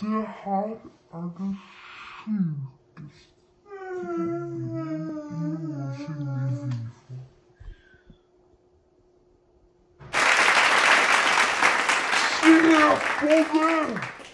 Det her er det sjukeste noensinne i